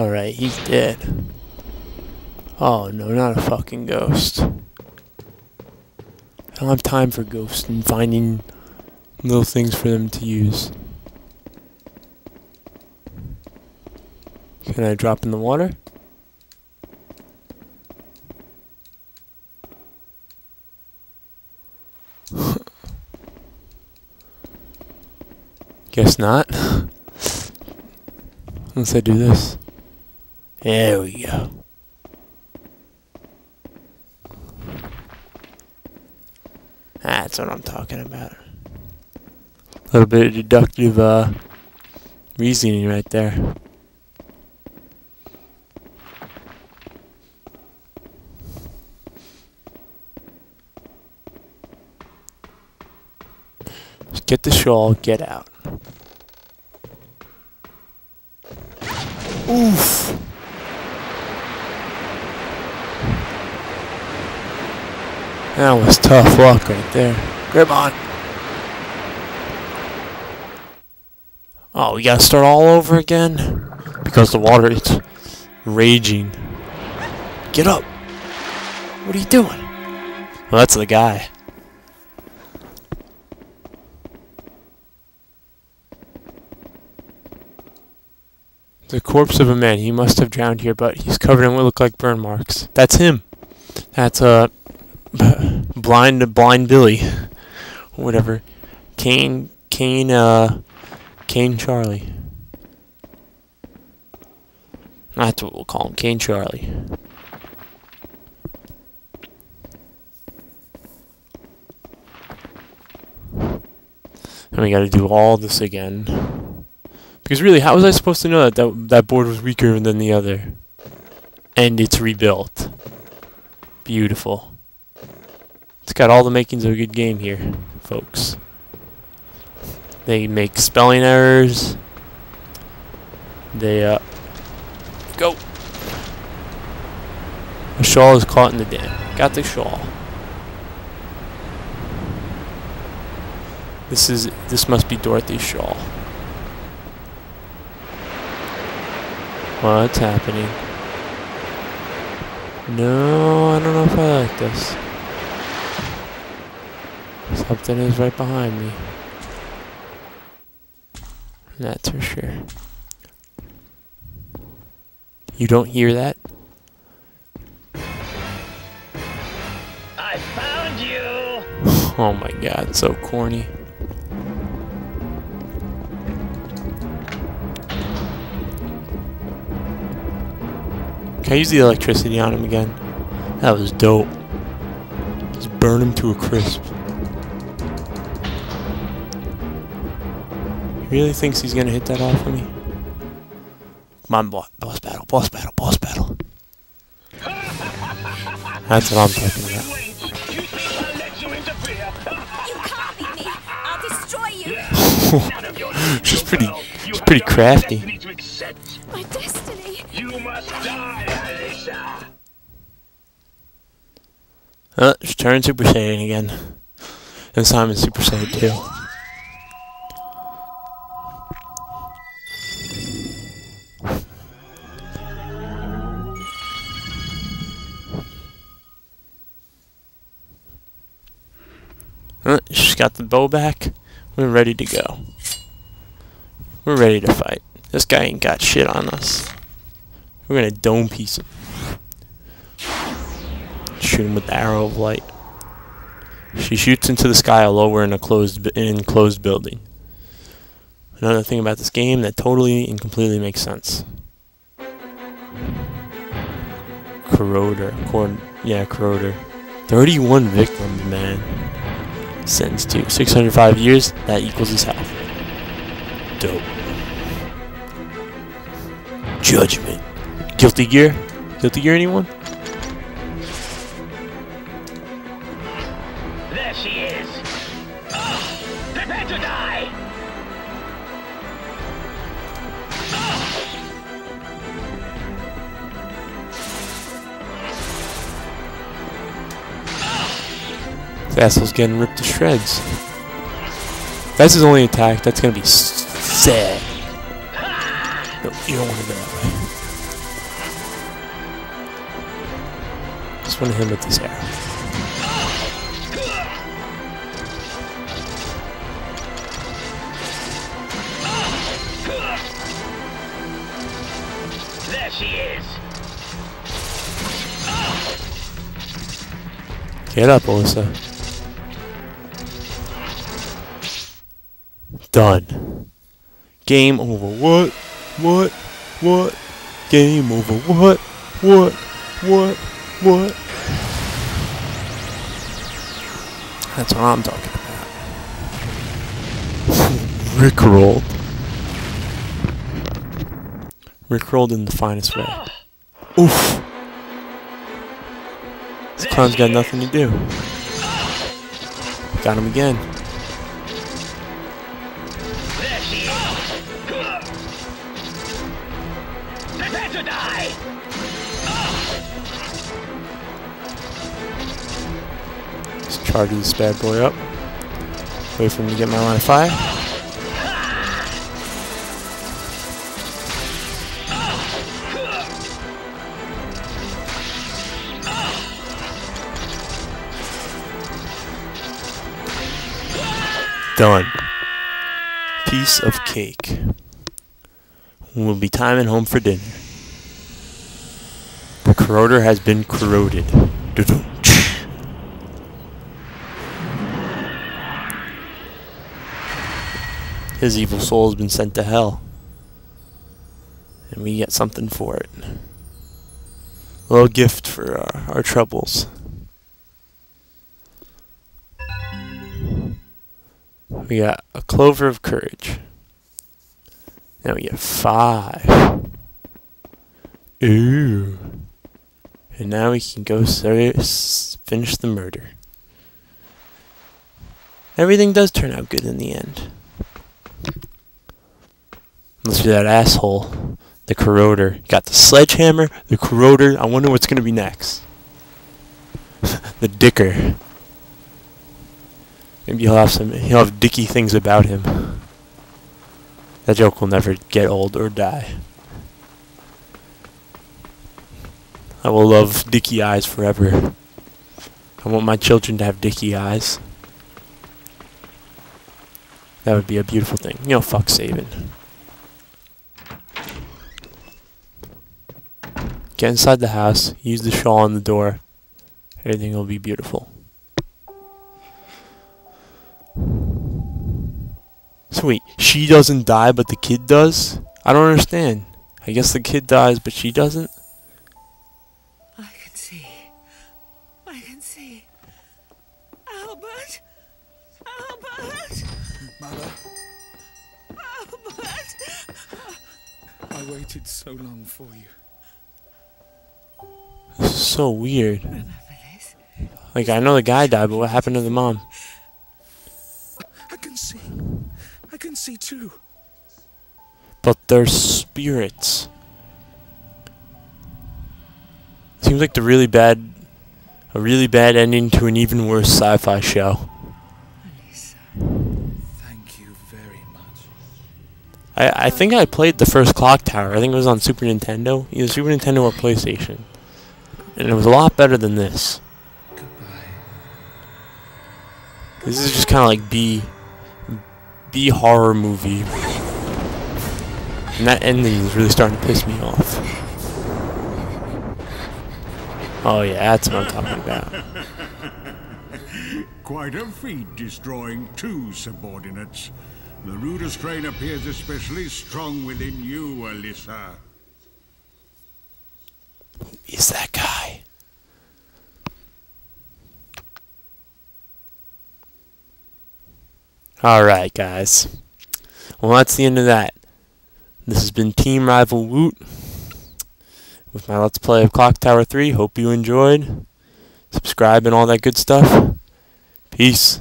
Alright, he's dead. Oh no, not a fucking ghost. I don't have time for ghosts and finding little things for them to use. Can I drop in the water? Guess not. Unless I do this. There we go. That's what I'm talking about. A little bit of deductive uh, reasoning right there. Get the shawl, get out. Oof. That was tough luck right there. Grab on. Oh, we gotta start all over again? Because the water is raging. Get up! What are you doing? Well, that's the guy. The corpse of a man. He must have drowned here, but he's covered in what look like burn marks. That's him. That's uh blind to blind Billy. Whatever. Kane Kane uh Kane Charlie. That's what we'll call him, Kane Charlie. And we gotta do all this again. Because really, how was I supposed to know that that, that board was weaker than the other? And it's rebuilt. Beautiful. It's got all the makings of a good game here, folks. They make spelling errors. They, uh... Go! The shawl is caught in the dam. Got the shawl. This is... This must be Dorothy's shawl. What's happening? No, I don't know if I like this. Something is right behind me. That's for sure. You don't hear that? I found you! Oh my god, so corny. Can I use the electricity on him again? That was dope. Just burn him to a crisp. Really thinks he's gonna hit that off of me? Come on, bo boss battle, boss battle, boss battle. That's what I'm talking about. You think I'll let you interfere? You can't beat me! I'll destroy you! None of your She's pretty, she's pretty no crafty. destiny to accept. My destiny! You must die, Alyssa. Uh, she's turning Super Saiyan again. And Simon's Super Saiyan too. She's got the bow back. We're ready to go. We're ready to fight. This guy ain't got shit on us. We're gonna dome piece him. Shoot him with the arrow of light. She shoots into the sky although we're in a closed bu- an enclosed building. Another thing about this game that totally and completely makes sense. Corroder. Cor yeah, Corroder. 31 victims, man. Sentenced to 605 years. That equals his health. Dope. Judgment. Guilty Gear? Guilty Gear, anyone? vessel's getting ripped to shreds. If that's his only attack, that's gonna be sad. No, you don't want to go that way. Just want to hit him with this arrow. Get up, Alyssa. Done. Game over. What? What? What? Game over. What? What? What? What? That's what I'm talking about. Rickrolled. Rickrolled in the finest way. Oof. This clown's got nothing to do. Got him again. To die. Just charge this bad boy up. Wait for him to get my line of fire. Done. Piece of cake. We'll be timing home for dinner. The corroder has been corroded. His evil soul has been sent to hell. And we get something for it. A little gift for our, our troubles. We got a clover of courage. Now we get five. Ooh. And now we can go finish the murder. Everything does turn out good in the end. Unless you're that asshole, the corroder. Got the sledgehammer, the corroder. I wonder what's gonna be next. the dicker. Maybe he'll have some. He'll have dicky things about him. That joke will never get old or die. I will love dicky eyes forever. I want my children to have dicky eyes. That would be a beautiful thing. You know, fuck saving. Get inside the house, use the shawl on the door. Everything will be beautiful. So wait, she doesn't die but the kid does? I don't understand. I guess the kid dies but she doesn't? Albert! Mother, Albert! I waited so long for you. This is so weird. Like I know the guy died, but what happened to the mom? I can see. I can see too. But they're spirits. Seems like the really bad a really bad ending to an even worse sci-fi show. Thank you very much. I, I think I played the first Clock Tower. I think it was on Super Nintendo, either Super Nintendo or PlayStation. And it was a lot better than this. Goodbye. This is just kind of like B B horror movie. And that ending is really starting to piss me off. Oh yeah, that's what I'm talking about. Quite a feat destroying two subordinates. The Rooder strain appears especially strong within you, Alyssa. Is that guy? Alright, guys. Well, that's the end of that. This has been Team Rival Woot with my Let's Play of Clock Tower 3. Hope you enjoyed. Subscribe and all that good stuff. Peace.